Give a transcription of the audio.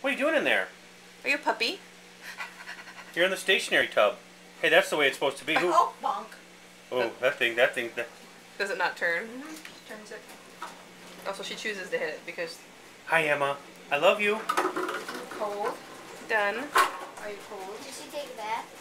What are you doing in there? Are you a puppy? You're in the stationary tub. Hey, that's the way it's supposed to be. Who? Oh, bonk. Oh, that thing, that thing. That... Does it not turn? Mm-hmm. Turns it. Oh, also, she chooses to hit it because Hi, Emma. I love you. Cold. done. Are you cold? Did she take a bath?